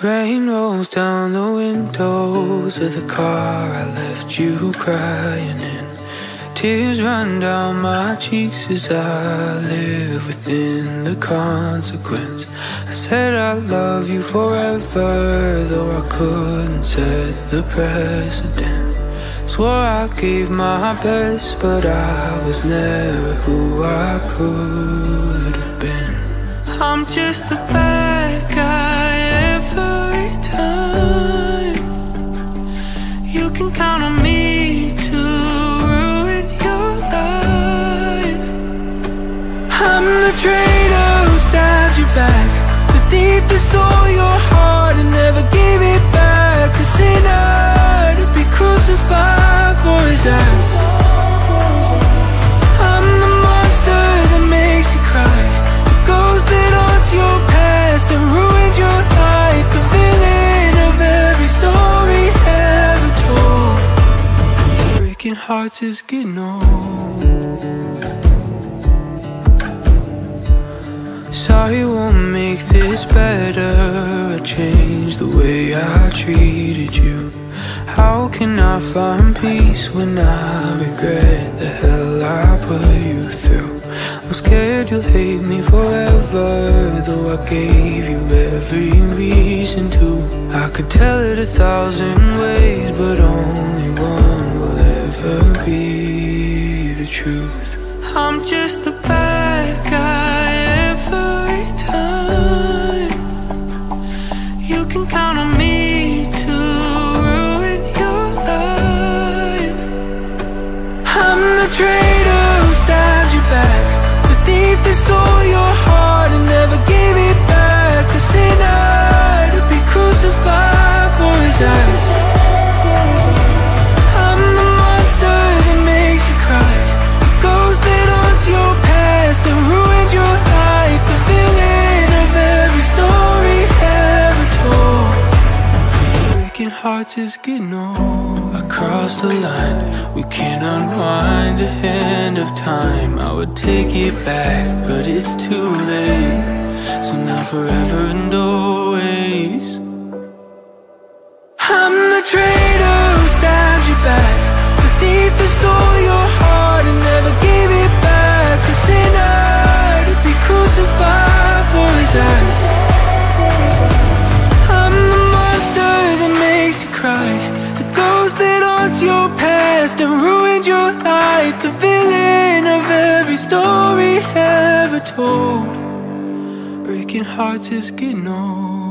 Rain rolls down the windows of the car I left you crying in. Tears run down my cheeks as I live within the consequence. I said I love you forever, though I couldn't set the precedent. Swore I gave my best, but I was never who I could have been. I'm just a bad the traitor who stabbed you back, the thief that stole your heart and never gave it back, the sinner to be crucified for his acts. I'm the monster that makes you cry, the ghost that haunts your past and ruined your life, the villain of every story ever told. Breaking hearts is getting old. Sorry won't make this better. I changed the way I treated you. How can I find peace when I regret the hell I put you through? I'm scared you'll hate me forever, though I gave you every reason to. I could tell it a thousand ways, but only one will ever be the truth. I'm just a bad guy traitor who stabbed you back, the thief that stole your heart and never gave it back, the sinner to be crucified for his acts. I'm the monster that makes you cry, the ghost that haunts your past your life, the villain of every story ever told. Breaking hearts is getting old. I crossed the line, we can't unwind the hand of time. I would take it back, but it's too late. So now forever and always. Past and ruined your life, the villain of every story ever told. Breaking hearts is getting old.